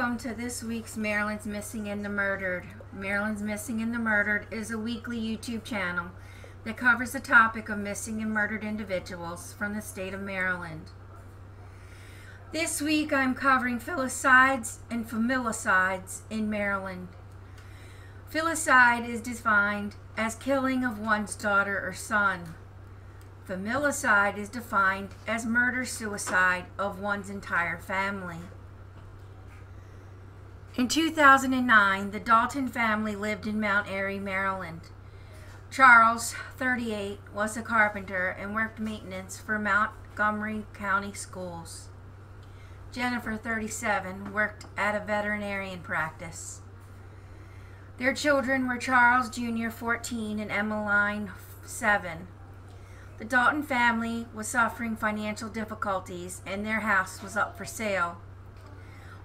Welcome to this week's Maryland's Missing and the Murdered. Maryland's Missing and the Murdered is a weekly YouTube channel that covers the topic of missing and murdered individuals from the state of Maryland. This week I'm covering filicides and familicides in Maryland. Filicide is defined as killing of one's daughter or son. Familicide is defined as murder-suicide of one's entire family. In 2009, the Dalton family lived in Mount Airy, Maryland. Charles, 38, was a carpenter and worked maintenance for Montgomery County Schools. Jennifer, 37, worked at a veterinarian practice. Their children were Charles Jr., 14, and Emmeline, 7. The Dalton family was suffering financial difficulties and their house was up for sale.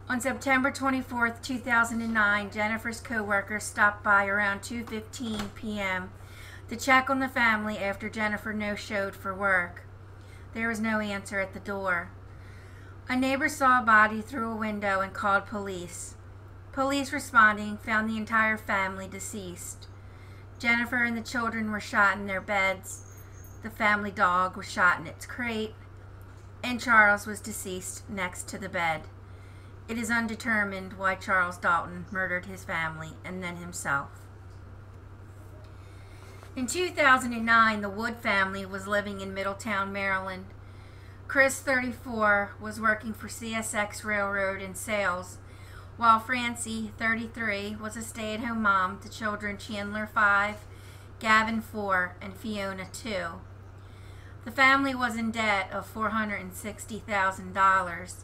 On September 24, 2009, Jennifer's co-worker stopped by around 2.15 p.m. to check on the family after Jennifer no-showed for work. There was no answer at the door. A neighbor saw a body through a window and called police. Police responding found the entire family deceased. Jennifer and the children were shot in their beds. The family dog was shot in its crate. And Charles was deceased next to the bed. It is undetermined why Charles Dalton murdered his family and then himself. In 2009, the Wood family was living in Middletown, Maryland. Chris, 34, was working for CSX Railroad in sales, while Francie, 33, was a stay-at-home mom to children Chandler, 5, Gavin, 4, and Fiona, 2. The family was in debt of $460,000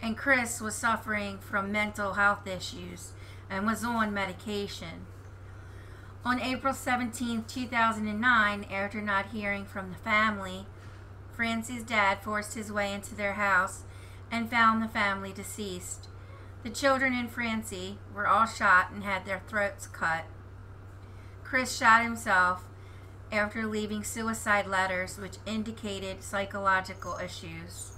and Chris was suffering from mental health issues and was on medication. On April 17, 2009, after not hearing from the family, Francie's dad forced his way into their house and found the family deceased. The children and Francie were all shot and had their throats cut. Chris shot himself after leaving suicide letters which indicated psychological issues.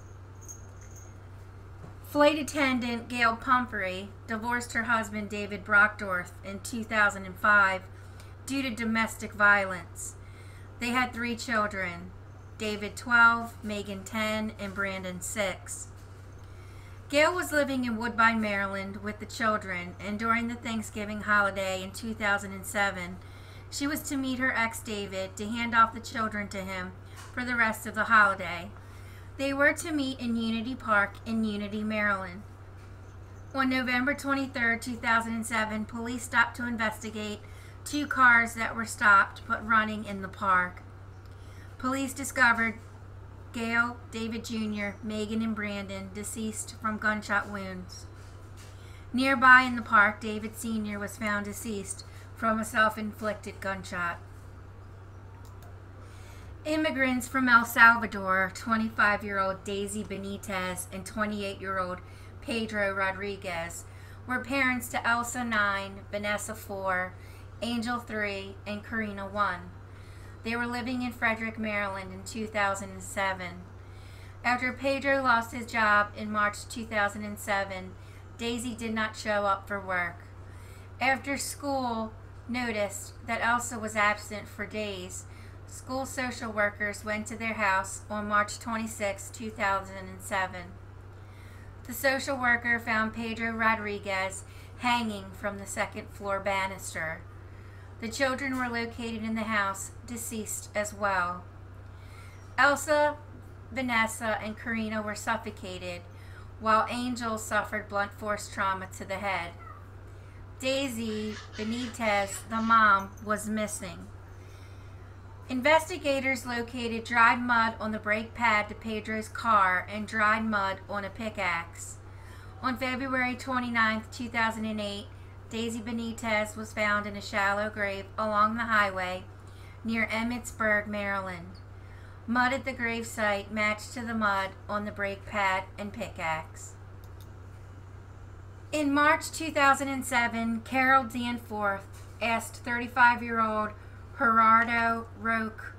Flight attendant Gail Pumphrey divorced her husband David Brockdorf in 2005 due to domestic violence. They had three children, David 12, Megan 10, and Brandon 6. Gail was living in Woodbine, Maryland with the children, and during the Thanksgiving holiday in 2007, she was to meet her ex David to hand off the children to him for the rest of the holiday. They were to meet in Unity Park in Unity, Maryland. On November 23, 2007, police stopped to investigate two cars that were stopped but running in the park. Police discovered Gail, David Jr., Megan, and Brandon deceased from gunshot wounds. Nearby in the park, David Sr. was found deceased from a self-inflicted gunshot. Immigrants from El Salvador, 25-year-old Daisy Benitez and 28-year-old Pedro Rodriguez, were parents to Elsa 9, Vanessa 4, Angel 3, and Karina 1. They were living in Frederick, Maryland in 2007. After Pedro lost his job in March 2007, Daisy did not show up for work. After school noticed that Elsa was absent for days, School social workers went to their house on March 26, 2007. The social worker found Pedro Rodriguez hanging from the second floor banister. The children were located in the house, deceased as well. Elsa, Vanessa, and Karina were suffocated, while Angel suffered blunt force trauma to the head. Daisy Benitez, the mom, was missing. Investigators located dried mud on the brake pad to Pedro's car and dried mud on a pickaxe. On February 29, 2008, Daisy Benitez was found in a shallow grave along the highway near Emmitsburg, Maryland. Mud at the grave site matched to the mud on the brake pad and pickaxe. In March 2007, Carol Danforth asked 35-year-old Gerardo Roque,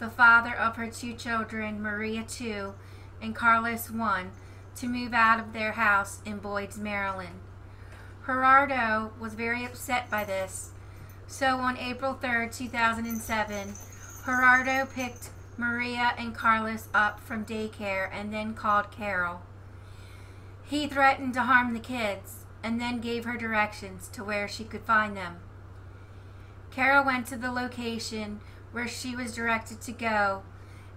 the father of her two children, Maria 2 and Carlos 1, to move out of their house in Boyds, Maryland. Gerardo was very upset by this. So on April 3, 2007, Gerardo picked Maria and Carlos up from daycare and then called Carol. He threatened to harm the kids and then gave her directions to where she could find them. Carol went to the location where she was directed to go,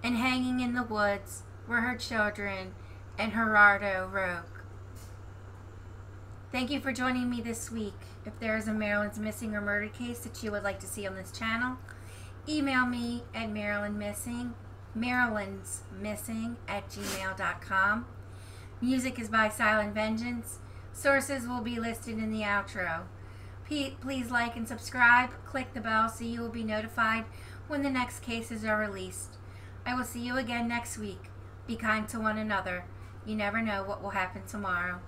and hanging in the woods were her children and Gerardo Roque. Thank you for joining me this week. If there is a Maryland's missing or murder case that you would like to see on this channel, email me at Maryland Missing, Maryland's Missing at gmail.com. Music is by Silent Vengeance. Sources will be listed in the outro. Please like and subscribe. Click the bell so you will be notified when the next cases are released. I will see you again next week. Be kind to one another. You never know what will happen tomorrow.